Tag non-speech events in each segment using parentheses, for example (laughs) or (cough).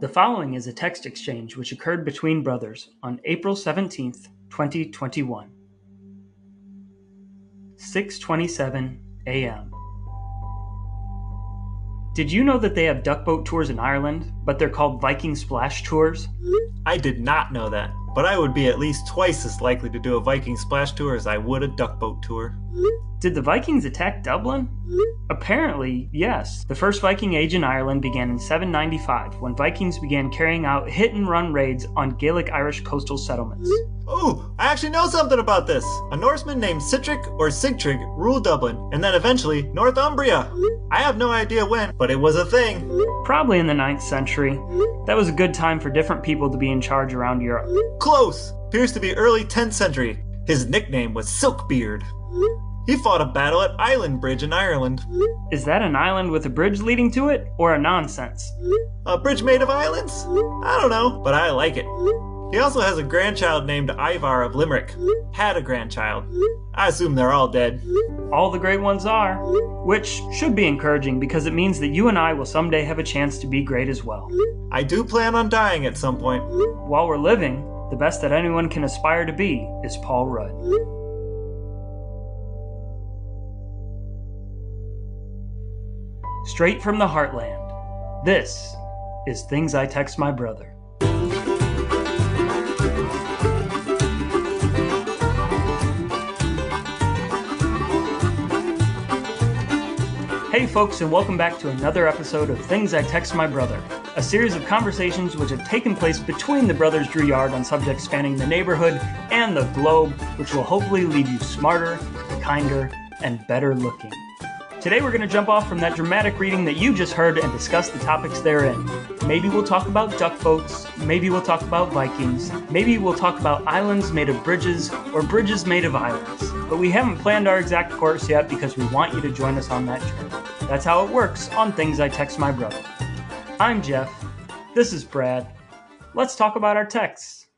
The following is a text exchange which occurred between brothers on April 17th, 2021. 6:27 a.m. Did you know that they have duck boat tours in Ireland, but they're called Viking Splash Tours? I did not know that, but I would be at least twice as likely to do a Viking splash tour as I would a duck boat tour. Did the Vikings attack Dublin? Apparently, yes. The first Viking age in Ireland began in 795 when Vikings began carrying out hit and run raids on Gaelic Irish coastal settlements. Ooh, I actually know something about this. A Norseman named Sihtric or Sigtrig ruled Dublin, and then eventually Northumbria. I have no idea when, but it was a thing. Probably in the 9th century. That was a good time for different people to be in charge around Europe. Close! Appears to be early 10th century. His nickname was Silkbeard. He fought a battle at Island Bridge in Ireland. Is that an island with a bridge leading to it, or a nonsense? A bridge made of islands? I don't know, but I like it. He also has a grandchild named Ivar of Limerick. Had a grandchild. I assume they're all dead. All the great ones are. Which should be encouraging because it means that you and I will someday have a chance to be great as well. I do plan on dying at some point. While we're living, the best that anyone can aspire to be is Paul Rudd. Straight from the heartland. This is Things I Text My Brother. Hey, folks, and welcome back to another episode of Things I Text My Brother, a series of conversations which have taken place between the brothers Drouillard on subjects spanning the neighborhood and the globe, which will hopefully leave you smarter, kinder, and better looking. Today, we're going to jump off from that dramatic reading that you just heard and discuss the topics therein. Maybe we'll talk about duck boats, maybe we'll talk about Vikings, maybe we'll talk about islands made of bridges or bridges made of islands. But we haven't planned our exact course yet because we want you to join us on that journey. That's how it works on Things I Text My Brother. I'm Geoff. This is Brad. Let's talk about our texts.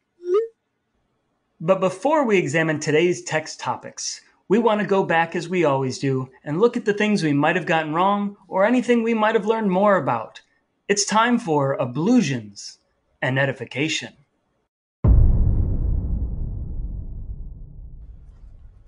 But before we examine today's text topics, we want to go back as we always do and look at the things we might have gotten wrong or anything we might have learned more about. It's time for ablutions and edification.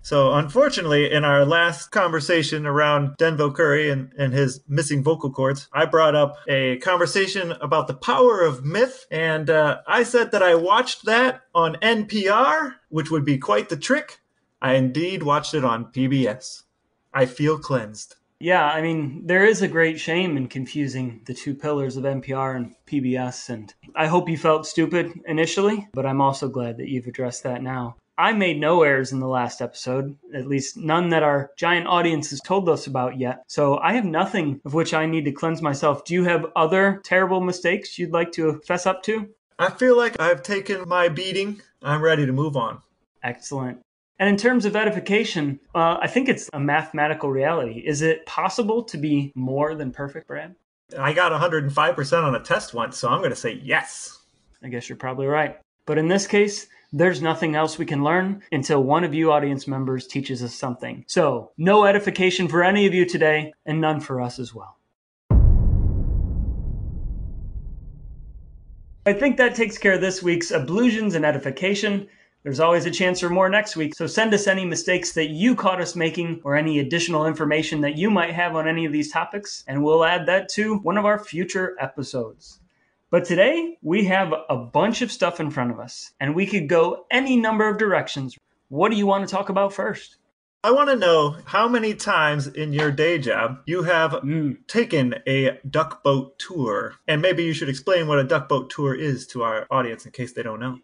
So, unfortunately, in our last conversation around Denville Curry and, and his missing vocal cords, I brought up a conversation about the power of myth. And uh, I said that I watched that on NPR, which would be quite the trick. I indeed watched it on PBS. I feel cleansed. Yeah, I mean, there is a great shame in confusing the two pillars of NPR and PBS, and I hope you felt stupid initially, but I'm also glad that you've addressed that now. I made no errors in the last episode, at least none that our giant audience has told us about yet. So I have nothing of which I need to cleanse myself. Do you have other terrible mistakes you'd like to fess up to? I feel like I've taken my beating. I'm ready to move on. Excellent. And in terms of edification, uh, I think it's a mathematical reality. Is it possible to be more than perfect, Brad? I got 105% on a test once, so I'm going to say yes. I guess you're probably right. But in this case, there's nothing else we can learn until one of you audience members teaches us something. So, no edification for any of you today, and none for us as well. I think that takes care of this week's ablutions and edification. There's always a chance for more next week, so send us any mistakes that you caught us making or any additional information that you might have on any of these topics, and we'll add that to one of our future episodes. But today, we have a bunch of stuff in front of us, and we could go any number of directions. What do you want to talk about first? I want to know how many times in your day job you have mm. taken a duck boat tour. And maybe you should explain what a duck boat tour is to our audience in case they don't know.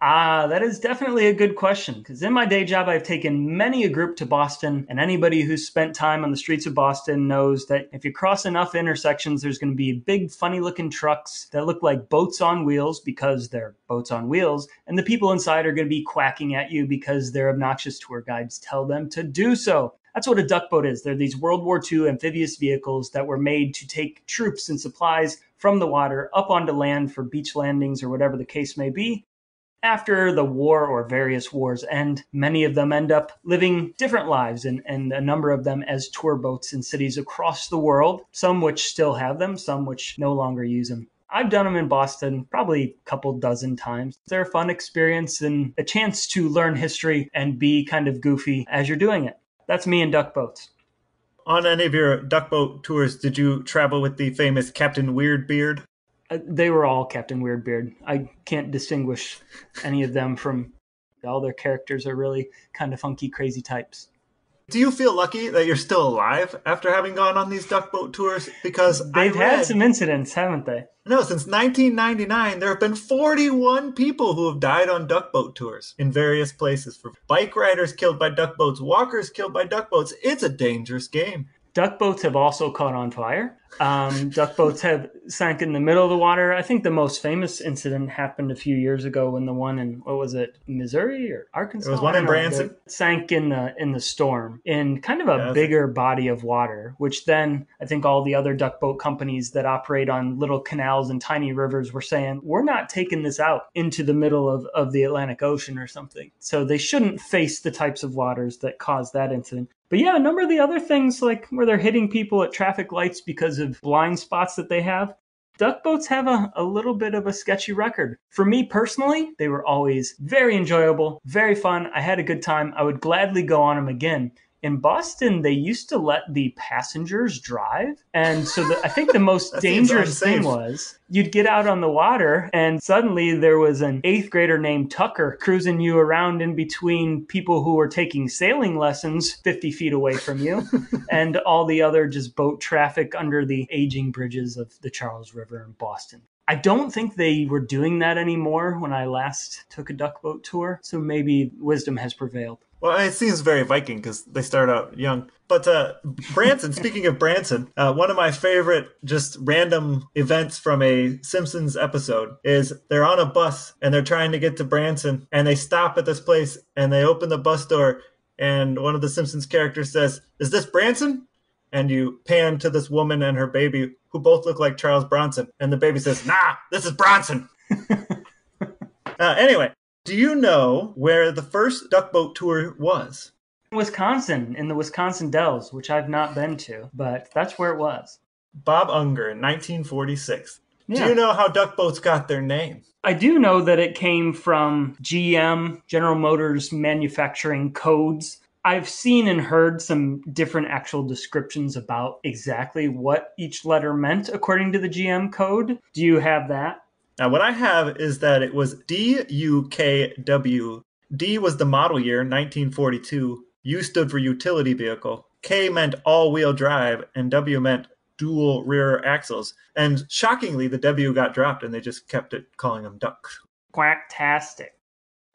Ah, that is definitely a good question because in my day job, I've taken many a group to Boston, and anybody who's spent time on the streets of Boston knows that if you cross enough intersections, there's going to be big, funny looking trucks that look like boats on wheels because they're boats on wheels, and the people inside are going to be quacking at you because their obnoxious tour guides tell them to do so. That's what a duck boat is. They're these World War II amphibious vehicles that were made to take troops and supplies from the water up onto land for beach landings or whatever the case may be. After the war or various wars end, many of them end up living different lives, and, and a number of them as tour boats in cities across the world, some which still have them, some which no longer use them. I've done them in Boston probably a couple dozen times. They're a fun experience and a chance to learn history and be kind of goofy as you're doing it. That's me and duck boats. On any of your duck boat tours, did you travel with the famous Captain Weirdbeard? Uh, they were all Captain Weirdbeard. I can't distinguish any of them from all their characters are really kind of funky, crazy types. Do you feel lucky that you're still alive after having gone on these duck boat tours? Because they've read, had some incidents, haven't they? No, since 1999, there have been 41 people who have died on duck boat tours in various places. For bike riders killed by duck boats, walkers killed by duck boats. It's a dangerous game. Duck boats have also caught on fire. Um, duck boats have sank in the middle of the water. I think the most famous incident happened a few years ago when the one in what was it, Missouri or Arkansas? There was one in Branson. Sank in the in the storm in kind of a yeah, bigger body of water, which then I think all the other duck boat companies that operate on little canals and tiny rivers were saying we're not taking this out into the middle of, of the Atlantic Ocean or something. So they shouldn't face the types of waters that caused that incident. But yeah, a number of the other things, like where they're hitting people at traffic lights because of blind spots that they have, duck boats have a, a little bit of a sketchy record. For me personally, they were always very enjoyable, very fun. I had a good time. I would gladly go on them again in Boston, they used to let the passengers drive. And so the, I think the most (laughs) dangerous thing was you'd get out on the water and suddenly there was an eighth grader named Tucker cruising you around in between people who were taking sailing lessons 50 feet away from you (laughs) and all the other just boat traffic under the aging bridges of the Charles River in Boston. I don't think they were doing that anymore when I last took a duck boat tour. So maybe wisdom has prevailed. Well, it seems very Viking because they start out young. But uh, Branson, (laughs) speaking of Branson, uh, one of my favorite just random events from a Simpsons episode is they're on a bus and they're trying to get to Branson and they stop at this place and they open the bus door and one of the Simpsons characters says, Is this Branson? And you pan to this woman and her baby who both look like Charles Bronson. And the baby says, Nah, this is Bronson. (laughs) uh, anyway, do you know where the first duck boat tour was? Wisconsin, in the Wisconsin Dells, which I've not been to, but that's where it was. Bob Unger in 1946. Yeah. Do you know how duck boats got their name? I do know that it came from GM, General Motors manufacturing codes. I've seen and heard some different actual descriptions about exactly what each letter meant according to the GM code. Do you have that? Now, what I have is that it was DUKW. D was the model year, 1942. U stood for utility vehicle. K meant all wheel drive, and W meant dual rear axles. And shockingly, the W got dropped and they just kept it calling them ducks. Quacktastic.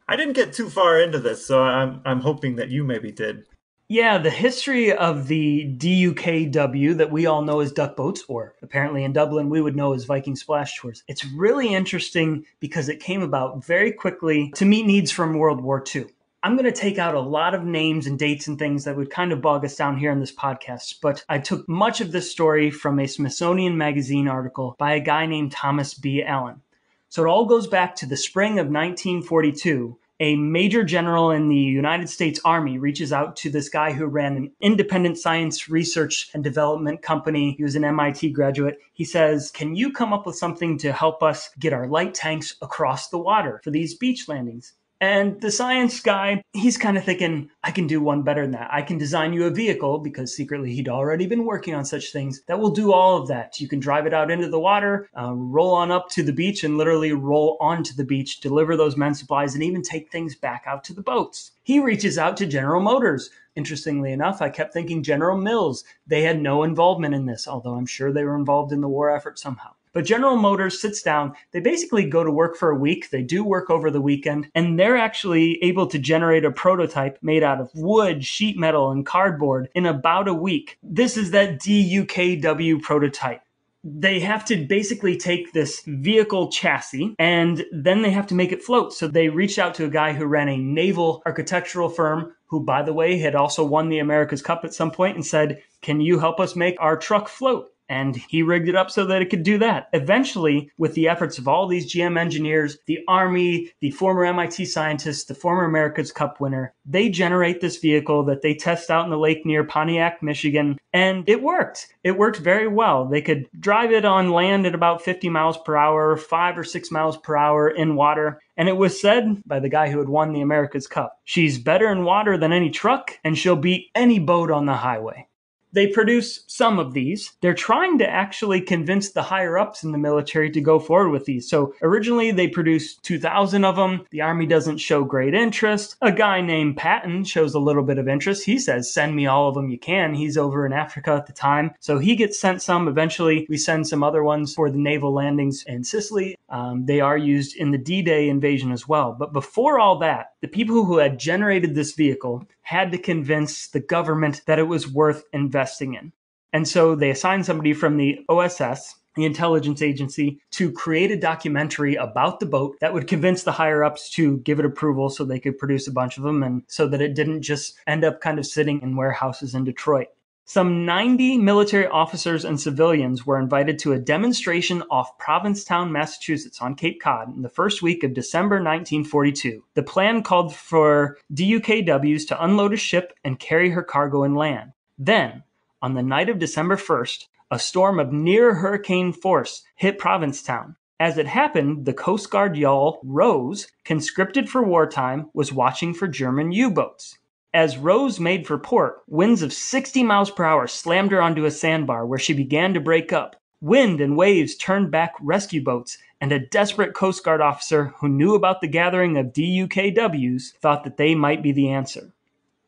I didn't get too far into this, so I'm, I'm hoping that you maybe did. Yeah, the history of the DUKW that we all know as duck boats, or apparently in Dublin we would know as Viking splash tours. It's really interesting because it came about very quickly to meet needs from World War II. I'm going to take out a lot of names and dates and things that would kind of bog us down here in this podcast, but I took much of this story from a Smithsonian Magazine article by a guy named Thomas B. Allen. So it all goes back to the spring of 1942 a major general in the United States Army reaches out to this guy who ran an independent science research and development company. He was an MIT graduate. He says, Can you come up with something to help us get our light tanks across the water for these beach landings? And the science guy, he's kind of thinking, I can do one better than that. I can design you a vehicle because secretly he'd already been working on such things that will do all of that. You can drive it out into the water, uh, roll on up to the beach, and literally roll onto the beach, deliver those men supplies, and even take things back out to the boats. He reaches out to General Motors. Interestingly enough, I kept thinking General Mills. They had no involvement in this, although I'm sure they were involved in the war effort somehow. But General Motors sits down. They basically go to work for a week. They do work over the weekend, and they're actually able to generate a prototype made out of wood, sheet metal, and cardboard in about a week. This is that DUKW prototype they have to basically take this vehicle chassis and then they have to make it float. So they reached out to a guy who ran a naval architectural firm, who, by the way, had also won the America's Cup at some point and said, Can you help us make our truck float? And he rigged it up so that it could do that. Eventually, with the efforts of all these GM engineers, the Army, the former MIT scientists, the former America's Cup winner, they generate this vehicle that they test out in the lake near Pontiac, Michigan, and it worked. It worked very well. They could drive it on land at about 50 miles per hour, five or six miles per hour in water. And it was said by the guy who had won the America's Cup, she's better in water than any truck, and she'll beat any boat on the highway. They produce some of these. They're trying to actually convince the higher ups in the military to go forward with these. So originally they produced 2,000 of them. The Army doesn't show great interest. A guy named Patton shows a little bit of interest. He says, send me all of them you can. He's over in Africa at the time. So he gets sent some. Eventually we send some other ones for the naval landings in Sicily. Um, they are used in the D Day invasion as well. But before all that, the people who had generated this vehicle had to convince the government that it was worth investing in. And so they assigned somebody from the OSS, the intelligence agency, to create a documentary about the boat that would convince the higher ups to give it approval so they could produce a bunch of them and so that it didn't just end up kind of sitting in warehouses in Detroit. Some 90 military officers and civilians were invited to a demonstration off Provincetown, Massachusetts on Cape Cod in the first week of December 1942. The plan called for DUKWs to unload a ship and carry her cargo inland. Then, on the night of December 1st, a storm of near hurricane force hit Provincetown. As it happened, the Coast Guard yawl Rose, conscripted for wartime, was watching for German U boats. As Rose made for port, winds of 60 miles per hour slammed her onto a sandbar where she began to break up. Wind and waves turned back rescue boats, and a desperate Coast Guard officer who knew about the gathering of DUKWs thought that they might be the answer.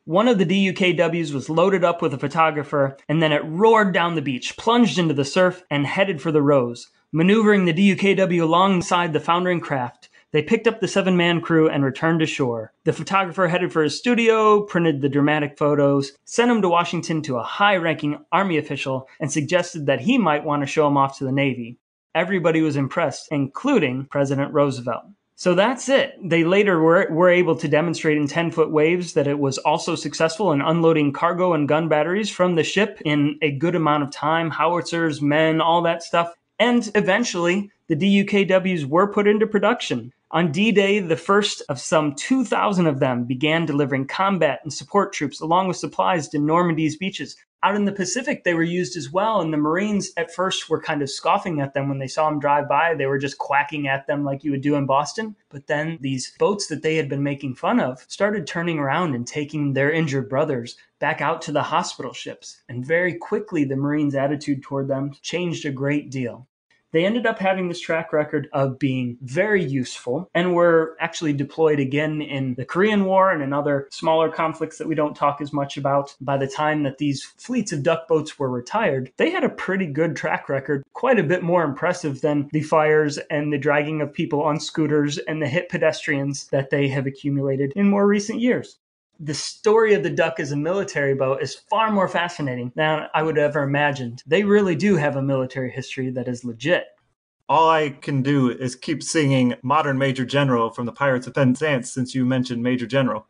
One of the DUKWs was loaded up with a photographer, and then it roared down the beach, plunged into the surf, and headed for the Rose. Maneuvering the DUKW alongside the foundering craft, they picked up the seven man crew and returned to shore. The photographer headed for his studio, printed the dramatic photos, sent them to Washington to a high ranking Army official, and suggested that he might want to show them off to the Navy. Everybody was impressed, including President Roosevelt. So that's it. They later were, were able to demonstrate in 10 foot waves that it was also successful in unloading cargo and gun batteries from the ship in a good amount of time, howitzers, men, all that stuff. And eventually, the DUKWs were put into production. On D Day, the first of some 2,000 of them began delivering combat and support troops along with supplies to Normandy's beaches. Out in the Pacific, they were used as well, and the Marines at first were kind of scoffing at them when they saw them drive by. They were just quacking at them like you would do in Boston. But then these boats that they had been making fun of started turning around and taking their injured brothers back out to the hospital ships. And very quickly, the Marines' attitude toward them changed a great deal they ended up having this track record of being very useful and were actually deployed again in the Korean War and in other smaller conflicts that we don't talk as much about. By the time that these fleets of duck boats were retired, they had a pretty good track record, quite a bit more impressive than the fires and the dragging of people on scooters and the hit pedestrians that they have accumulated in more recent years the story of the duck as a military boat is far more fascinating than I would have ever imagined. They really do have a military history that is legit. All I can do is keep singing Modern Major General from the Pirates of Penzance since you mentioned Major General.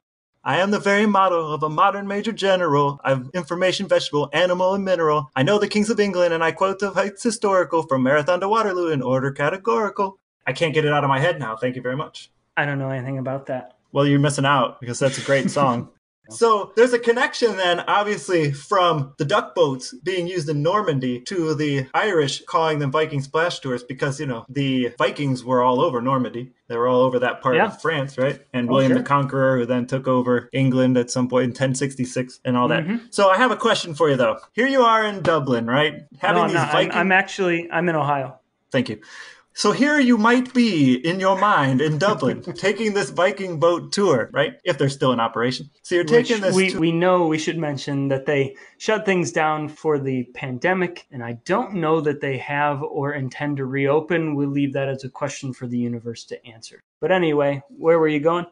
I am the very model of a modern major general. I've information, vegetable, animal, and mineral. I know the kings of England, and I quote the heights historical from Marathon to Waterloo in order categorical. I can't get it out of my head now. Thank you very much. I don't know anything about that. Well, you're missing out because that's a great song. (laughs) So there's a connection then, obviously, from the duck boats being used in Normandy to the Irish calling them Viking splash tours because, you know, the Vikings were all over Normandy. They were all over that part Yeah. of France, right? And Oh, William sure. the Conqueror, who then took over England at some point in 1066 and all that. Mm-hmm. So I have a question for you, though. Here you are in Dublin, right? Having no, I'm these not. I'm, Viking. I'm actually I'm in Ohio. Thank you. So here you might be in your mind in Dublin, (laughs) taking this Viking boat tour, right? If they're still in operation. So you're Which taking this. we, to- we know we should mention that they shut things down for the pandemic, and I don't know that they have or intend to reopen. We'll leave that as a question for the universe to answer. But anyway, where were you going?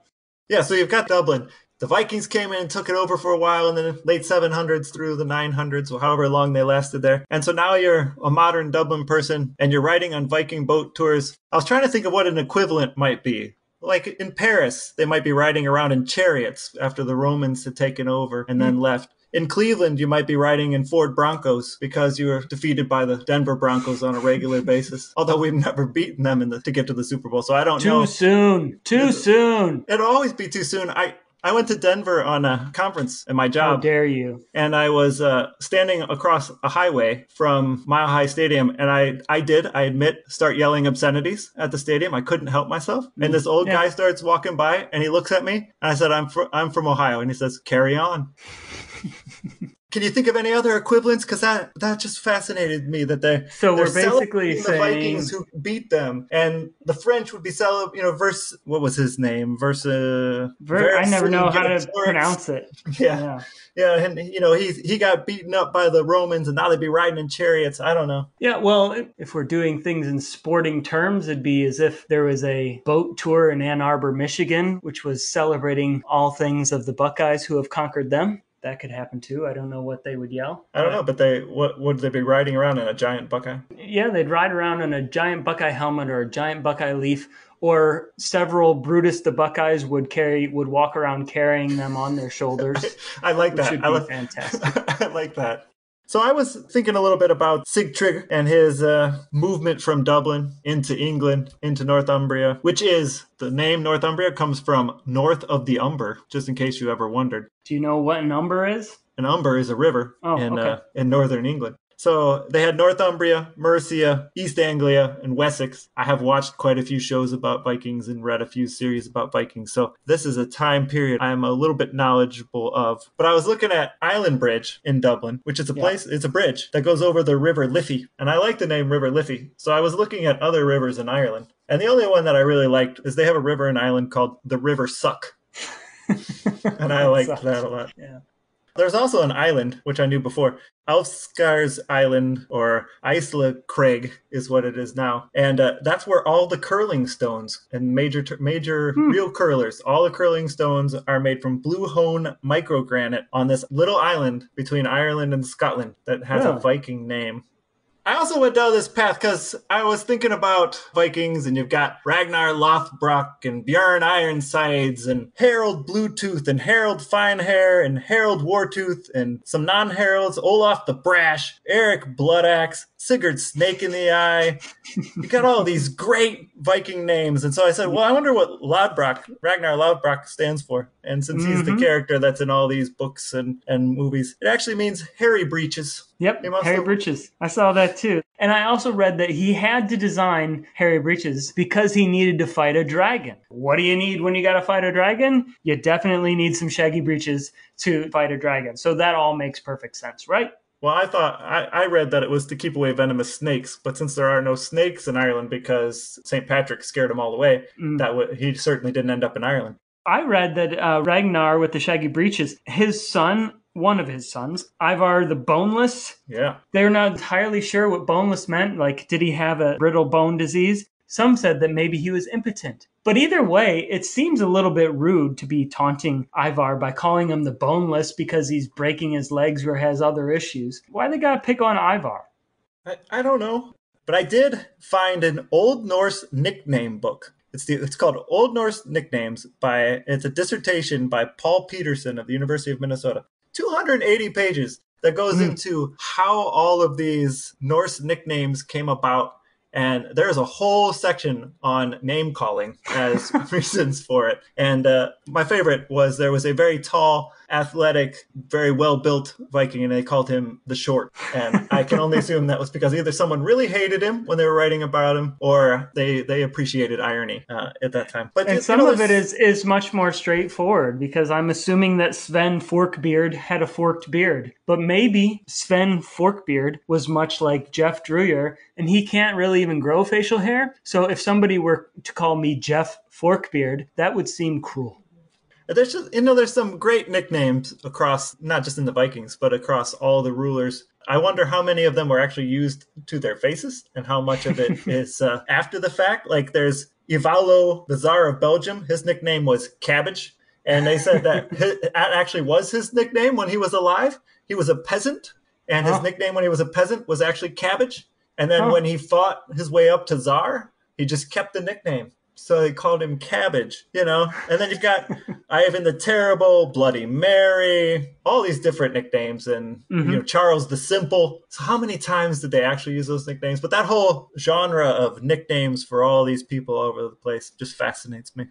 Yeah, so you've got Dublin. The Vikings came in and took it over for a while in the late 700s through the 900s, or however long they lasted there. And so now you're a modern Dublin person and you're riding on Viking boat tours. I was trying to think of what an equivalent might be. Like in Paris, they might be riding around in chariots after the Romans had taken over and then hmm. left. in Cleveland, you might be riding in Ford Broncos because you were defeated by the Denver Broncos on a regular (laughs) basis. Although we've never beaten them in the, to get to the Super Bowl, so I don't Too know. Too soon. Too soon. It'll always be too soon. I I went to Denver on a conference at my job. How dare you? and I was uh, standing across a highway from Mile High Stadium, and I I did I admit start yelling obscenities at the stadium. I couldn't help myself, and this old Yeah. guy starts walking by, and he looks at me, and I said I'm fr- I'm from Ohio, and he says carry on. (laughs) Can you think of any other equivalents? Because that that just fascinated me that they So they're we're basically saying the Vikings who beat them, and the French would be celebrating. You know, verse what was his name? Verse. Uh, Ver- I never know how to pronounce it. (laughs) Yeah, Yeah. yeah, and you know he he got beaten up by the Romans, and now they'd be riding in chariots. I don't know. Yeah, well, if we're doing things in sporting terms, it'd be as if there was a boat tour in Ann Arbor, Michigan, which was celebrating all things of the Buckeyes who have conquered them. That could happen too. I don't know what they would yell. I don't know, but they what would they be riding around in a giant Buckeye? Yeah, they'd ride around in a giant Buckeye helmet or a giant Buckeye leaf, or several Brutus the Buckeyes would carry would walk around carrying them on their shoulders. (laughs) I like that. I be like (laughs) fantastic. I like that. So I was thinking a little bit about Sigtrig and his uh, movement from Dublin into England, into Northumbria, which is the name Northumbria comes from north of the Umber, just in case you ever wondered. Do you know what an Umber is? An Umber is a river Oh, in okay. uh, in northern England. So they had Northumbria, Mercia, East Anglia, and Wessex. I have watched quite a few shows about Vikings and read a few series about Vikings. So this is a time period I'm a little bit knowledgeable of. But I was looking at Island Bridge in Dublin, which is a Yeah. place, it's a bridge that goes over the River Liffey. And I like the name River Liffey. So I was looking at other rivers in Ireland. And the only one that I really liked is they have a river in Ireland called the River Suck. (laughs) And I liked that a lot. Yeah. There's also an island, which I knew before. Alfskar's Island, or Ailsa Craig, is what it is now. And uh, that's where all the curling stones and major, major real curlers, all the curling stones are made from blue hone microgranite on this little island between Ireland and Scotland that has a Viking name. I also went down this path because I was thinking about Vikings, and you've got Ragnar Lothbrok and Bjorn Ironsides and Harald Bluetooth and Harald Finehair and Harald Wartooth and some non-heralds, Olaf the Brash, Eric Bloodaxe, Sigurd Snake in the Eye. You got all these great Viking names, and so I said, "Well, I wonder what Lodbrok, Ragnar Lodbrok, stands for." And since he's the Mhm. character that's in all these books and and movies, it actually means hairy breeches. Yep, Hairy have- Breeches. I saw that too. And I also read that he had to design hairy Breeches because he needed to fight a dragon. What do you need when you got to fight a dragon? You definitely need some shaggy breeches to fight a dragon. So that all makes perfect sense, right? Well, I thought I, I read that it was to keep away venomous snakes, but since there are no snakes in Ireland because St. Patrick scared them all away, Mm. that w- he certainly didn't end up in Ireland. I read that uh, Ragnar with the shaggy breeches, his son, one of his sons, Ivar the Boneless, Yeah, They're not entirely sure what boneless meant. Like, did he have a brittle bone disease? Some said that maybe he was impotent. But either way, it seems a little bit rude to be taunting Ivar by calling him the boneless because he's breaking his legs or has other issues. Why they gotta pick on Ivar? I, I don't know, but I did find an Old Norse nickname book. It's the it's called Old Norse Nicknames by it's a dissertation by Paul Peterson of the University of Minnesota. 280 pages that goes Mm. into how all of these Norse nicknames came about and there's a whole section on name calling as (laughs) reasons for it. And uh, my favorite was there was a very tall, athletic, very well built Viking, and they called him the Short. And I can only (laughs) assume that was because either someone really hated him when they were writing about him, or they they appreciated irony uh, at that time. But And you some know, of it is is is much more straightforward because I'm assuming that Sven Forkbeard had a forked beard, but maybe Sven Forkbeard was much like Geoff Drouillard, and he can't really even grow facial hair. So if somebody were to call me Geoff Forkbeard, that would seem cruel. There's just, you know, there's some great nicknames across, not just in the Vikings, but across all the rulers. I wonder how many of them were actually used to their faces and how much of it (laughs) is uh, after the fact. Like there's Ivaylo, the Czar of Belgium. His nickname was Cabbage. And they said that (laughs) hi- that actually was his nickname when he was alive. He was a peasant, and his nickname when he was a peasant was actually Cabbage. And then when he fought his way up to Czar, he just kept the nickname. So they called him Cabbage, you know? And then you've got (laughs) Ivan the Terrible, Bloody Mary, all these different nicknames, and, mm-hmm. you know, Charles the Simple. So, how many times did they actually use those nicknames? But that whole genre of nicknames for all these people all over the place just fascinates me.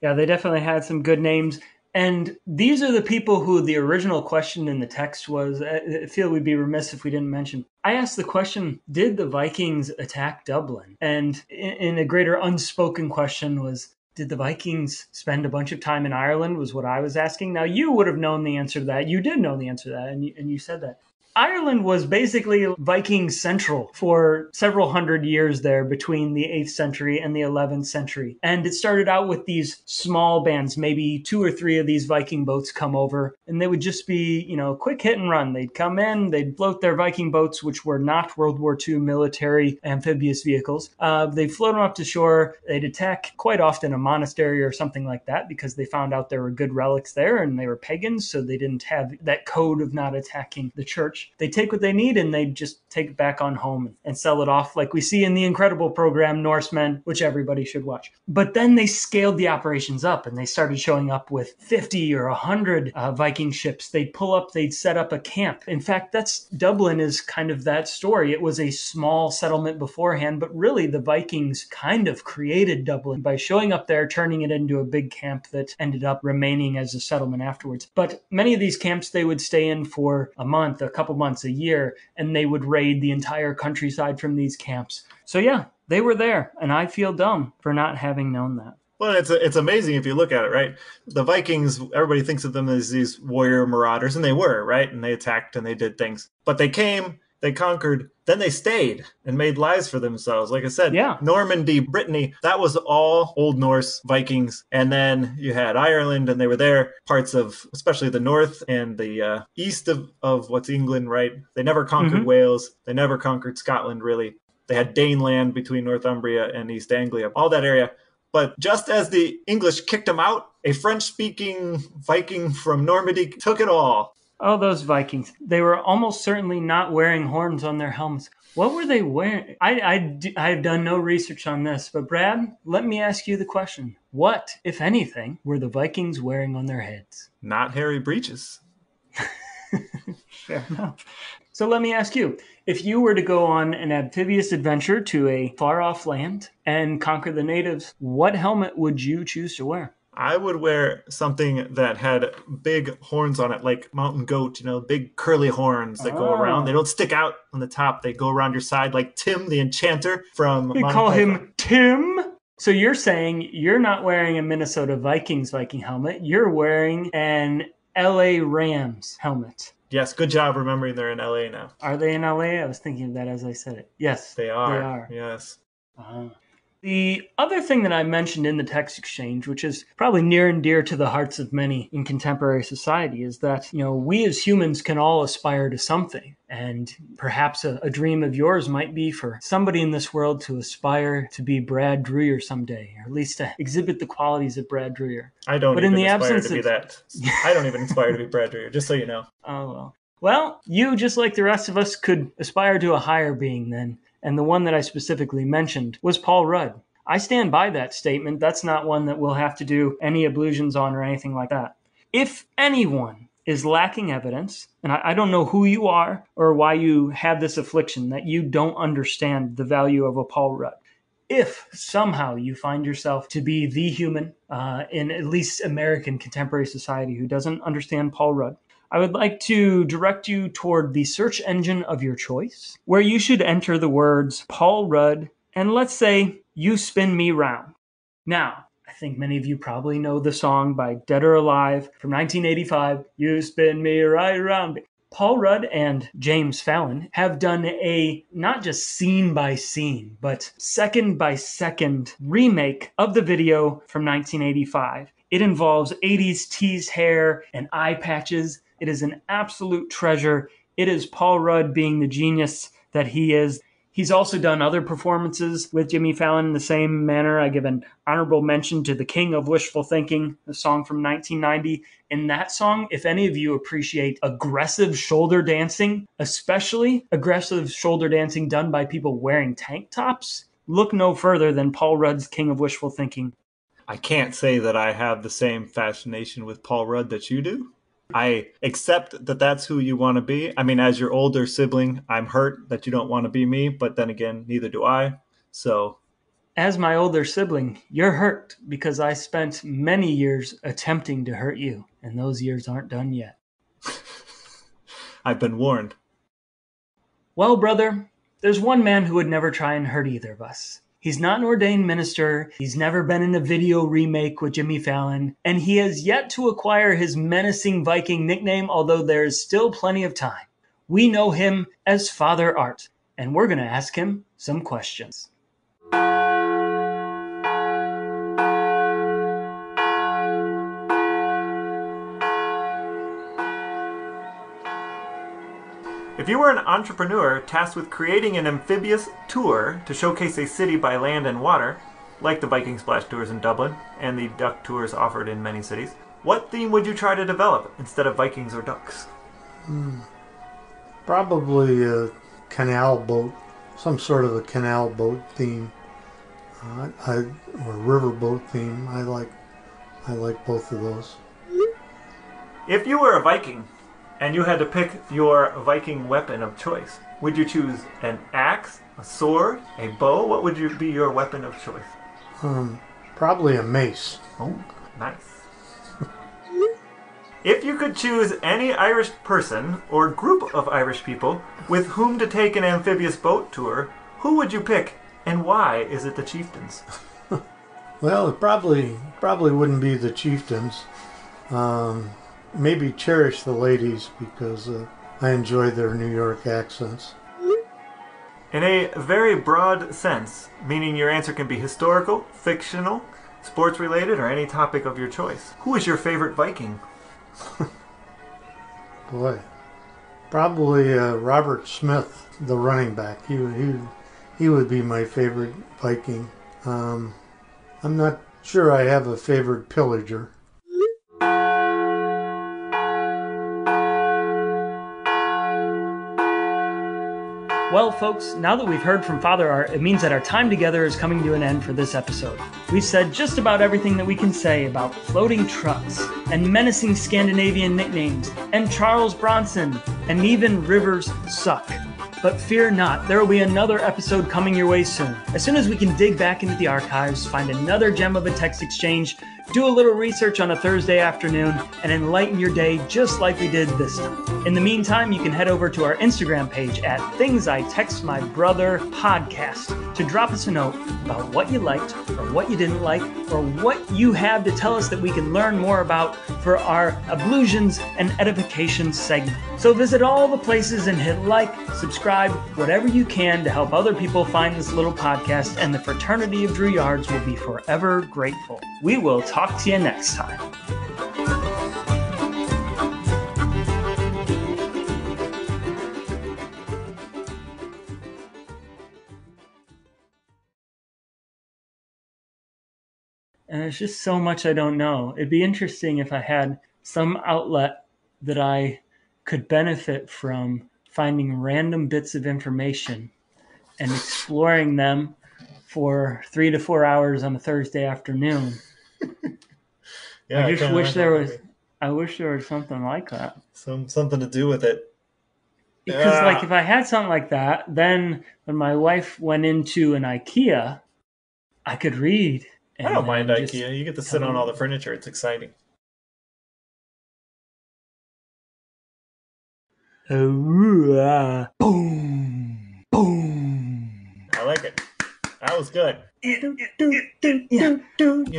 Yeah, they definitely had some good names. And these are the people who the original question in the text was. I feel we'd be remiss if we didn't mention. I asked the question Did the Vikings attack Dublin? And in a greater unspoken question was Did the Vikings spend a bunch of time in Ireland? Was what I was asking. Now, you would have known the answer to that. You did know the answer to that, and you, and you said that. Ireland was basically Viking central for several hundred years there between the 8th century and the 11th century. And it started out with these small bands, maybe two or three of these Viking boats come over, and they would just be, you know, a quick hit and run. They'd come in, they'd float their Viking boats, which were not World War II military amphibious vehicles. Uh, they'd float them up to shore, they'd attack quite often a monastery or something like that because they found out there were good relics there and they were pagans, so they didn't have that code of not attacking the church. They take what they need and they just take it back on home and sell it off, like we see in the incredible program Norsemen, which everybody should watch. But then they scaled the operations up and they started showing up with 50 or 100 uh, Viking ships. They'd pull up, they'd set up a camp. In fact, that's Dublin is kind of that story. It was a small settlement beforehand, but really the Vikings kind of created Dublin by showing up there, turning it into a big camp that ended up remaining as a settlement afterwards. But many of these camps they would stay in for a month, a couple months, a year, and they would raid the entire countryside from these camps. So yeah, they were there, and I feel dumb for not having known that. Well, it's it's amazing if you look at it, right? The Vikings, everybody thinks of them as these warrior marauders, and they were, right? And they attacked and they did things, but they came they conquered, then they stayed and made lives for themselves. Like I said, yeah. Normandy, Brittany, that was all Old Norse Vikings. And then you had Ireland, and they were there, parts of especially the north and the uh, east of, of what's England, right? They never conquered mm-hmm. Wales, they never conquered Scotland, really. They had Danelaw between Northumbria and East Anglia, all that area. But just as the English kicked them out, a French speaking Viking from Normandy took it all. Oh, those Vikings. They were almost certainly not wearing horns on their helmets. What were they wearing? I, I, I have done no research on this, but Brad, let me ask you the question. What, if anything, were the Vikings wearing on their heads? Not hairy breeches. (laughs) Fair enough. So let me ask you if you were to go on an amphibious adventure to a far off land and conquer the natives, what helmet would you choose to wear? I would wear something that had big horns on it, like mountain goat, you know, big curly horns that oh. go around. They don't stick out on the top, they go around your side, like Tim the Enchanter from. You call him Tim? So you're saying you're not wearing a Minnesota Vikings Viking helmet, you're wearing an LA Rams helmet. Yes, good job remembering they're in LA now. Are they in LA? I was thinking of that as I said it. Yes, they are. They are. Yes. Uh-huh. The other thing that I mentioned in the text exchange, which is probably near and dear to the hearts of many in contemporary society, is that, you know, we as humans can all aspire to something. And perhaps a, a dream of yours might be for somebody in this world to aspire to be Brad Drouillard someday, or at least to exhibit the qualities of Brad Drouillard. I don't but in the absence to be of... that. (laughs) I don't even aspire to be Brad Drouillard, just so you know. Oh, well. Well, you, just like the rest of us, could aspire to a higher being then and the one that I specifically mentioned was Paul Rudd. I stand by that statement. That's not one that we'll have to do any ablutions on or anything like that. If anyone is lacking evidence, and I, I, don't know who you are or why you have this affliction that you don't understand the value of a Paul Rudd. If somehow you find yourself to be the human uh, in at least American contemporary society who doesn't understand Paul Rudd, I would like to direct you toward the search engine of your choice, where you should enter the words Paul Rudd and let's say You Spin Me Round. Now, I think many of you probably know the song by Dead or Alive from 1985, You Spin Me Right Round. Paul Rudd and James Fallon have done a not just scene by scene, but second by second remake of the video from 1985. It involves 80s tease hair and eye patches it is an absolute treasure. It is Paul Rudd being the genius that he is. He's also done other performances with Jimmy Fallon in the same manner. I give an honorable mention to The King of Wishful Thinking, a song from 1990. In that song, if any of you appreciate aggressive shoulder dancing, especially aggressive shoulder dancing done by people wearing tank tops, look no further than Paul Rudd's King of Wishful Thinking. I can't say that I have the same fascination with Paul Rudd that you do. I accept that that's who you want to be. I mean, as your older sibling, I'm hurt that you don't want to be me, but then again, neither do I. So, as my older sibling, you're hurt because I spent many years attempting to hurt you, and those years aren't done yet. (laughs) I've been warned. Well, brother, there's one man who would never try and hurt either of us. He's not an ordained minister. He's never been in a video remake with Jimmy Fallon, and he has yet to acquire his menacing Viking nickname, although there's still plenty of time. We know him as Father Art, and we're going to ask him some questions. If you were an entrepreneur tasked with creating an amphibious tour to showcase a city by land and water, like the Viking Splash tours in Dublin and the duck tours offered in many cities, what theme would you try to develop instead of Vikings or ducks? Hmm. Probably a canal boat, some sort of a canal boat theme, uh, I, or river boat theme. I like, I like both of those. If you were a Viking, and you had to pick your Viking weapon of choice, would you choose an axe, a sword, a bow? What would you be your weapon of choice? Um, probably a mace. Oh, nice. (laughs) if you could choose any Irish person or group of Irish people with whom to take an amphibious boat tour, who would you pick, and why is it the chieftains? (laughs) well, it probably probably wouldn't be the chieftains. Um, maybe cherish the ladies because uh, I enjoy their New York accents. In a very broad sense, meaning your answer can be historical, fictional, sports related, or any topic of your choice. Who is your favorite Viking? (laughs) Boy, probably uh, Robert Smith, the running back. He he he would be my favorite Viking. Um, I'm not sure I have a favorite pillager. Well, folks, now that we've heard from Father Art, it means that our time together is coming to an end for this episode. We've said just about everything that we can say about floating trucks, and menacing Scandinavian nicknames, and Charles Bronson, and even rivers suck. But fear not, there will be another episode coming your way soon. As soon as we can dig back into the archives, find another gem of a text exchange, do a little research on a Thursday afternoon, and enlighten your day just like we did this time. In the meantime, you can head over to our Instagram page at Things I Text My Brother Podcast to drop us a note about what you liked or what you didn't like or what you have to tell us that we can learn more about for our ablutions and edification segment. So visit all the places and hit like, subscribe, whatever you can to help other people find this little podcast, and the fraternity of Drouillards will be forever grateful. We will talk talk to you next time. And there's just so much I don't know. It'd be interesting if I had some outlet that I could benefit from finding random bits of information and exploring them for three to four hours on a Thursday afternoon (laughs) yeah, I just wish there was. I wish there was something like that. Some something to do with it. Because yeah. like if I had something like that, then when my wife went into an IKEA, I could read. I don't mind IKEA. You get to sit on all the furniture. It's exciting. Uh, boom, boom. I like it. That was good. You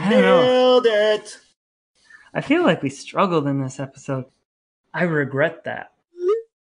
nailed it. I feel like we struggled in this episode. I regret that.